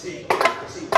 Sí, sí.